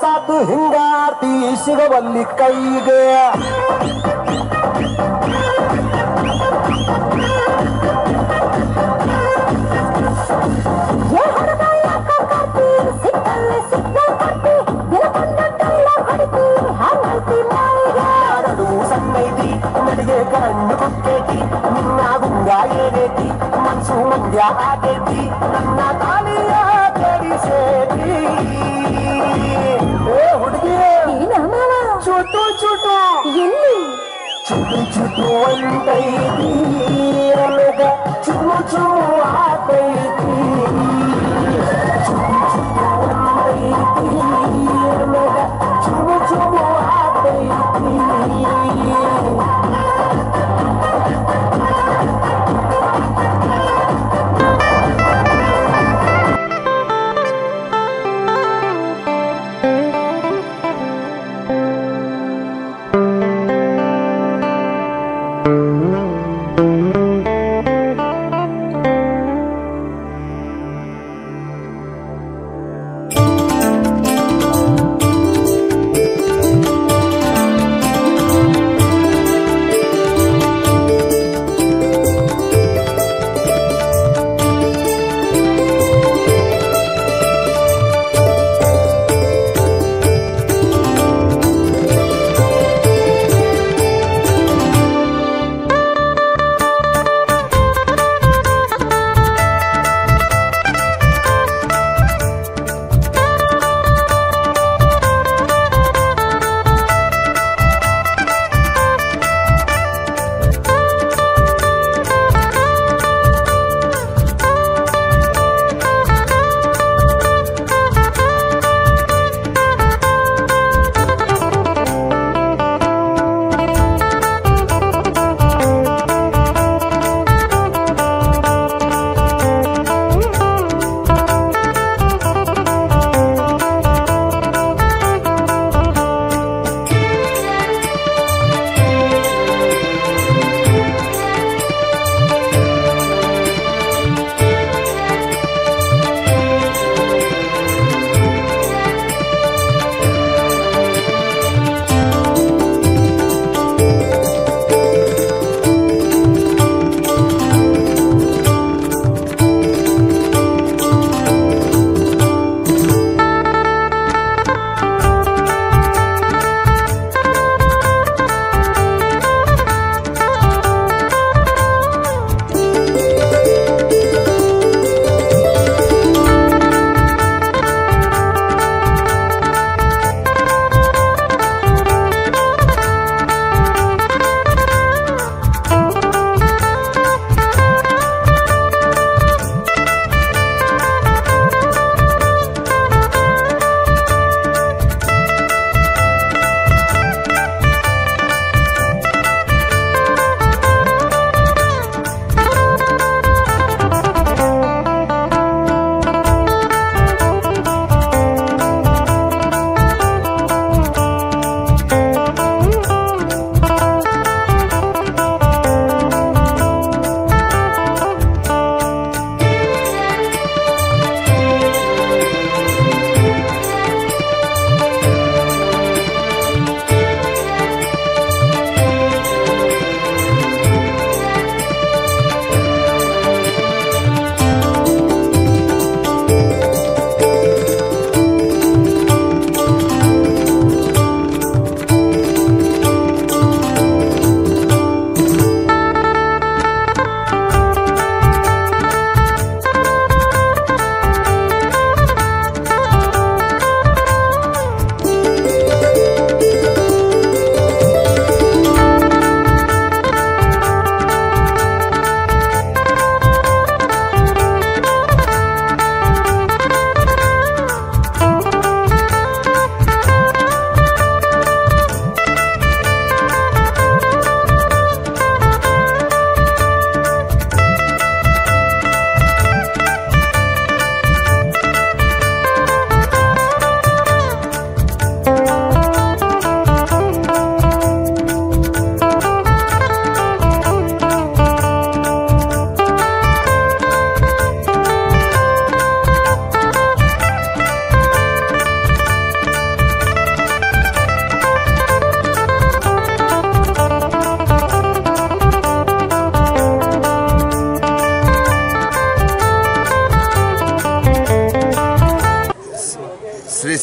ಸಾತು ಹಿಂಗಾರ್ತಿ ಸಿಗವಲ್ಲಿ ಕೈಗೆ ಏ ಹುಡುಗ ಯಾಕ ಕಾಡ್ತಿ? ಸಿಕ್ಕಲ್ಲಿ ಸಿಗ್ನಲ್ ಕೊಡ್ತಿ. ದಿನಕ್ಕೊಂದು dialogue ಹೊಡಿತಿ. ಹಂಗೈತಿ ನಾಯಿಗೆ. ನಡುವು ಸಣ್ಣೈತಿ ನಡಿಗೆ ಕಣ್ಣು ಕುಕ್ಕೇತಿ ನಿನ್ನ ಗುಂಗ ಏನೇತಿ ಮನ್ಸು ಮಂಡ್ಯ ಆಗೇತಿ ನನ್ನ ತಾಲಿಯ ಕಡಿಸೇತಿ చుట్టూ చుట్టూ. ఎన్ని? చుట్టూ చుట్టూ అంటే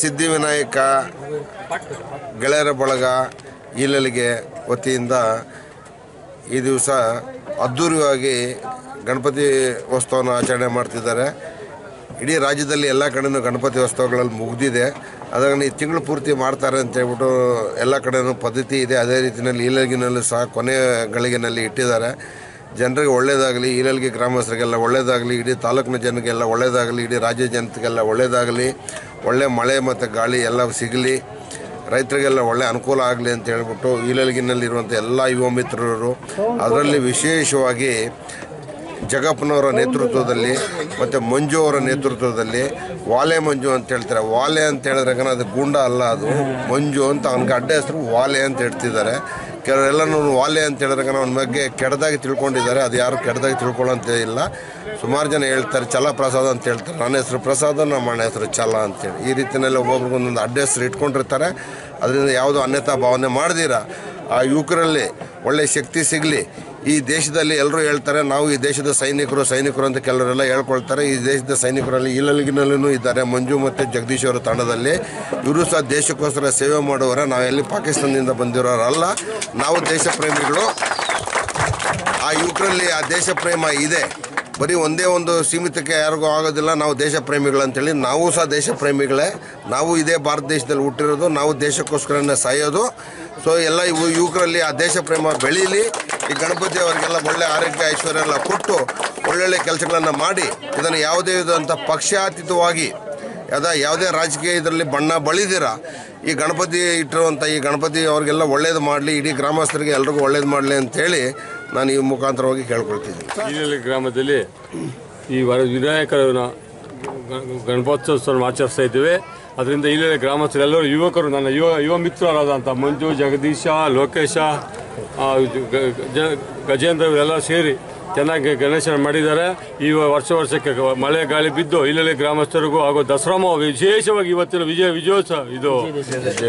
ಸಿದ್ಧಿವಿನಾಯಕ, ಗೆಳೆಯರ ಬಳಗ ಇಲ್ಲಲಿಗೆ ವತಿಯಿಂದ ಈ ದಿವಸ ಅದ್ಧೂರಿಯಾಗಿ ಗಣಪತಿ ಉತ್ಸವನ ಆಚರಣೆ ಮಾಡ್ತಿದ್ದಾರೆ. ಇಡೀ ರಾಜ್ಯದಲ್ಲಿ ಎಲ್ಲ ಕಡೆಯೂ ಗಣಪತಿ ಉತ್ಸವಗಳಲ್ಲಿ ಮುಗಿದಿದೆ. ಅದನ್ನು ಈ ತಿಂಗಳು ಪೂರ್ತಿ ಮಾಡ್ತಾರೆ ಅಂತ ಹೇಳ್ಬಿಟ್ಟು ಎಲ್ಲ ಕಡೆಯೂ ಪದ್ಧತಿ ಇದೆ. ಅದೇ ರೀತಿಯಲ್ಲಿ ಈಲಲ್ಗಿನಲ್ಲೂ ಸಹ ಕೊನೆಯ ಗಳಿಗೆನಲ್ಲಿ ಇಟ್ಟಿದ್ದಾರೆ. ಜನರಿಗೆ ಒಳ್ಳೆಯದಾಗಲಿ ಈಲಲ್ಗಿ ಗ್ರಾಮಸ್ಥರಿಗೆಲ್ಲ ಒಳ್ಳೆಯದಾಗಲಿ ಇಡೀ ತಾಲೂಕಿನ ಜನರಿಗೆಲ್ಲ ಒಳ್ಳೆಯದಾಗಲಿ ಇಡೀ ರಾಜ್ಯ ಜನತೆಗೆಲ್ಲ ಒಳ್ಳೆಯದಾಗಲಿ ಒಳ್ಳೆ ಮಳೆ ಮತ್ತು ಗಾಳಿ ಎಲ್ಲ ಸಿಗಲಿ, ರೈತರಿಗೆಲ್ಲ ಒಳ್ಳೆ ಅನುಕೂಲ ಆಗಲಿ ಅಂತ ಹೇಳ್ಬಿಟ್ಟು ಈಲಲ್ಗಿನಲ್ಲಿರುವಂಥ ಎಲ್ಲ ಯುವ ಮಿತ್ರರು, ಅದರಲ್ಲಿ ವಿಶೇಷವಾಗಿ ಜಗಪ್ಪನವರ ನೇತೃತ್ವದಲ್ಲಿ ಮತ್ತು ಮಂಜು ಅವರ ನೇತೃತ್ವದಲ್ಲಿ ವಾಲೆ ಮಂಜು ಅಂತ ಹೇಳ್ತಾರೆ. ವಾಲೆ ಅಂತ ಹೇಳಿದ್ರೆ ಅದು ಗುಂಡ ಅಲ್ಲ ಅದು. ಮಂಜು ಅಂತ ಅವನಿಗೆ ಅಡ್ಡ ಹೆಸರು ವಾಲೆ ಅಂತ ಹೇಳ್ತಿದ್ದಾರೆ. ಕೆಲವರೆಲ್ಲನೂ ವಾಲೆ ಅಂತ ಹೇಳಿದಾಗ ಅವನ ಬಗ್ಗೆ ಕೆಡದಾಗಿ ತಿಳ್ಕೊಂಡಿದ್ದಾರೆ. ಅದು ಯಾರು ಕೆಡದಾಗಿ ತಿಳ್ಕೊಳ್ಳೋಂತ ಇಲ್ಲ. ಸುಮಾರು ಜನ ಹೇಳ್ತಾರೆ ಛಲ ಪ್ರಸಾದ ಅಂತ ಹೇಳ್ತಾರೆ. ನನ್ನ ಹೆಸರು ಪ್ರಸಾದ, ನಮ್ಮ ಅಣ್ಣ ಹೆಸರು ಛಲ ಅಂತೇಳಿ ಈ ರೀತಿಯಲ್ಲಿ ಒಬ್ಬೊಬ್ರಿಗೆ ಒಂದೊಂದು ಅಡ್ಡ ಹೆಸರು ಇಟ್ಕೊಂಡಿರ್ತಾರೆ. ಅದರಿಂದ ಯಾವುದೋ ಅನ್ಯತಾ ಭಾವನೆ ಮಾಡ್ದಿರ. ಆ ಯುವಕರಲ್ಲಿ ಒಳ್ಳೆಯ ಶಕ್ತಿ ಸಿಗಲಿ. ಈ ದೇಶದಲ್ಲಿ ಎಲ್ಲರೂ ಹೇಳ್ತಾರೆ, ನಾವು ಈ ದೇಶದ ಸೈನಿಕರು ಸೈನಿಕರು ಅಂತ ಕೆಲವರೆಲ್ಲ ಹೇಳ್ಕೊಳ್ತಾರೆ, ಈ ದೇಶದ ಸೈನಿಕರಲ್ಲಿ ಇಲ್ಲಲಿಗಿನಲ್ಲೂ ಇದ್ದಾರೆ. ಮಂಜು ಮತ್ತು ಜಗದೀಶ್ ಅವರ ತಂಡದಲ್ಲಿ ಇವರು ಸಹ ದೇಶಕ್ಕೋಸ್ಕರ ಸೇವೆ ಮಾಡುವವರ. ನಾವೆಲ್ಲಿ ಪಾಕಿಸ್ತಾನದಿಂದ ಬಂದಿರೋರಲ್ಲ, ನಾವು ದೇಶ ಪ್ರೇಮಿಗಳು ಆ ಯುವಕರಲ್ಲಿ ಆ ದೇಶ ಪ್ರೇಮ ಇದೆ. ಬರೀ ಒಂದೇ ಒಂದು ಸೀಮಿತಕ್ಕೆ ಯಾರಿಗೂ ಆಗೋದಿಲ್ಲ. ನಾವು ದೇಶ ಪ್ರೇಮಿಗಳು ಅಂತೇಳಿ ನಾವು ಸಹ ದೇಶ ಪ್ರೇಮಿಗಳೇ ನಾವು ಇದೇ ಭಾರತ ದೇಶದಲ್ಲಿ ಹುಟ್ಟಿರೋದು, ನಾವು ದೇಶಕ್ಕೋಸ್ಕರನೇ ಸಾಯೋದು. ಸೊ ಎಲ್ಲ ಯುವಕರಲ್ಲಿ ಆ ದೇಶ ಪ್ರೇಮ ಬೆಳೀಲಿ. ಈ ಗಣಪತಿ ಅವರಿಗೆಲ್ಲ ಒಳ್ಳೆ ಆರೋಗ್ಯ ಐಶ್ವರ್ಯ ಎಲ್ಲ ಕೊಟ್ಟು ಒಳ್ಳೊಳ್ಳೆ ಕೆಲಸಗಳನ್ನು ಮಾಡಿ, ಇದನ್ನು ಯಾವುದೇ ವಿಧದಂಥ ಪಕ್ಷಾತೀತವಾಗಿ ಅದ ಯಾವುದೇ ರಾಜಕೀಯ ಇದರಲ್ಲಿ ಬಣ್ಣ ಬಳಿದಿರ, ಈ ಗಣಪತಿ ಇಟ್ಟಿರುವಂಥ ಈ ಗಣಪತಿ ಅವರಿಗೆಲ್ಲ ಒಳ್ಳೇದು ಮಾಡಲಿ, ಇಡೀ ಗ್ರಾಮಸ್ಥರಿಗೆ ಎಲ್ರಿಗೂ ಒಳ್ಳೇದು ಮಾಡಲಿ ಅಂತೇಳಿ ನಾನು ಈ ಮುಖಾಂತರವಾಗಿ ಕೇಳ್ಕೊಳ್ತಿದ್ದೀನಿ. ಗ್ರಾಮದಲ್ಲಿ ಈ ವರ, ವಿನಾಯಕರನ್ನ ಗಣಪೋತ್ಸವ ಆಚರಿಸ್ತಾ ಇದ್ದೇವೆ. ಅದರಿಂದ ಇಲ್ಲಿ ಗ್ರಾಮಸ್ಥರು ಎಲ್ಲರೂ ಯುವಕರು, ನನ್ನ ಯುವ ಯುವ ಮಿತ್ರರಾದಂಥ ಮಂಜು, ಜಗದೀಶ, ಲೋಕೇಶ ಗಜೇಂದ್ರ ಇವರೆಲ್ಲ ಸೇರಿ ಚೆನ್ನಾಗಿ ಗಣೇಶನ ಮಾಡಿದ್ದಾರೆ. ಈ ವರ್ಷ ವರ್ಷಕ್ಕೆ ಮಳೆ, ಗಾಳಿ ಬಿದ್ದು ಇಲ್ಲೆಲ್ಲ ಗ್ರಾಮಸ್ಥರಿಗೂ ಹಾಗೂ ದಸರಾ ವಿಶೇಷವಾಗಿ ಇವತ್ತಿನ ವಿಜಯ, ವಿಜಯೋತ್ಸವ ಇದು.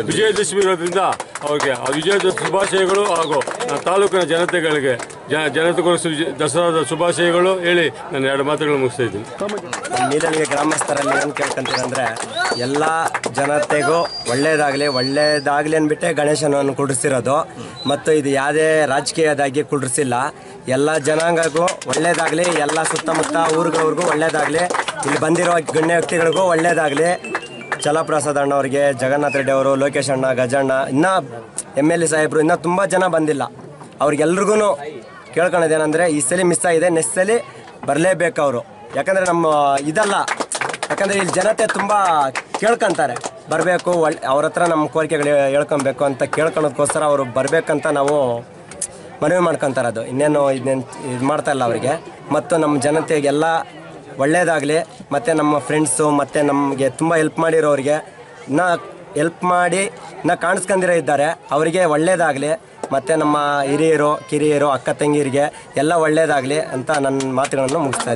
ವಿಜಯದಶಮಿ ಇರೋದ್ರಿಂದ ಅವ್ರಿಗೆ ವಿಜಯದಶಮಿ ಶುಭಾಶಯಗಳು ಹಾಗೂ ತಾಲೂಕಿನ ಜನತೆಗಳಿಗೆ ಜನ ಜನತೆಗಳು ಸು- ದಸರಾದ ಶುಭಾಶಯಗಳು ಹೇಳಿ ನಾನು ಎರಡು ಮಾತುಗಳು ಮುಗಿಸ್ತಾ ಇದ್ದೀನಿ ನೀಲಳಿಗೆ ಗ್ರಾಮಸ್ಥರಲ್ಲಿ ಏನು ಕೇಳ್ಕೊಂತೀವಿ ಅಂದರೆ, ಎಲ್ಲ ಜನತೆಗೂ ಒಳ್ಳೆಯದಾಗಲಿ ಒಳ್ಳೇದಾಗಲಿ ಅಂದ್ಬಿಟ್ಟೆ ಗಣೇಶನನ್ನು ಕುಡಿಸಿರೋದು ಮತ್ತು ಇದು ಯಾವುದೇ ರಾಜಕೀಯದಾಗಿ ಕುಡಿಸಿಲ್ಲ. ಎಲ್ಲ ಜನಾಂಗಕ್ಕೂ ಒಳ್ಳೇದಾಗಲಿ, ಎಲ್ಲ ಸುತ್ತಮುತ್ತ ಊರುಗಳವ್ರಿಗೂ ಒಳ್ಳೇದಾಗಲಿ, ಇಲ್ಲಿ ಬಂದಿರೋ ಗಣ್ಯ ವ್ಯಕ್ತಿಗಳಿಗೂ ಒಳ್ಳೇದಾಗಲಿ. ಚಲಪ್ರಸಾದ್ ಅಣ್ಣವ್ರಿಗೆ ಜಗನ್ನಾಥ್ ರೆಡ್ಡಿ ಅವರು, ಲೋಕೇಶ್ ಅಣ್ಣ ಗಜಣ್ಣ ಇನ್ನೂ ಎಂ ಎಲ್ ಎ ಸಾಹೇಬರು, ಇನ್ನೂ ತುಂಬ ಜನ ಬಂದಿಲ್ಲ. ಅವ್ರಿಗೆಲ್ರಿಗೂ ಕೇಳ್ಕೊಳೋದೇನೆಂದರೆ ಈ ಸಲ ಮಿಸ್ ಆಗಿದೆ ನೆಕ್ಸ್ಟ್ ಸಲ ಬರಲೇಬೇಕು ಅವರು. ಯಾಕಂದರೆ ನಮ್ಮ, ಇದಲ್ಲ. ಯಾಕಂದರೆ ಇಲ್ಲಿ ಜನತೆ ತುಂಬ ಕೇಳ್ಕೊಂತಾರೆ. ಬರಬೇಕು ಒಳ್ಳೆ ಅವ್ರ ಹತ್ರ ನಮ್ಮ ಕೋರಿಕೆಗಳು ಹೇಳ್ಕೊಬೇಕು ಅಂತ ಕೇಳ್ಕೊಳೋದಕ್ಕೋಸ್ಕರ ಅವರು ಬರಬೇಕಂತ ನಾವು ಮನವಿ ಮಾಡ್ಕೊತಾರೆ ಅದು. ಇನ್ನೇನು ಇದನ್ನೇನು ಇದು ಮಾಡ್ತಾ ಇಲ್ಲ ಅವರಿಗೆ. ಮತ್ತು ನಮ್ಮ ಜನತೆಗೆಲ್ಲ ಒಳ್ಳೆಯದಾಗಲಿ ಮತ್ತು ನಮ್ಮ ಫ್ರೆಂಡ್ಸು ಮತ್ತು ನಮಗೆ ತುಂಬ ಹೆಲ್ಪ್ ಮಾಡಿರೋರಿಗೆ, ನಾ ಹೆಲ್ಪ್ ಮಾಡಿ ಇನ್ನೂ ಕಾಣಿಸ್ಕೊಂಡಿರೋ ಇದ್ದಾರೆ. ಅವರಿಗೆ ಒಳ್ಳೇದಾಗಲಿ. ಮತ್ತು ನಮ್ಮ ಹಿರಿಯರು ಕಿರಿಯರು ಅಕ್ಕ ತಂಗಿಯರಿಗೆ ಎಲ್ಲ ಒಳ್ಳೇದಾಗಲಿ ಅಂತ ನನ್ನ ಮಾತುಗಳನ್ನು ಮುಗಿಸ್ತಾ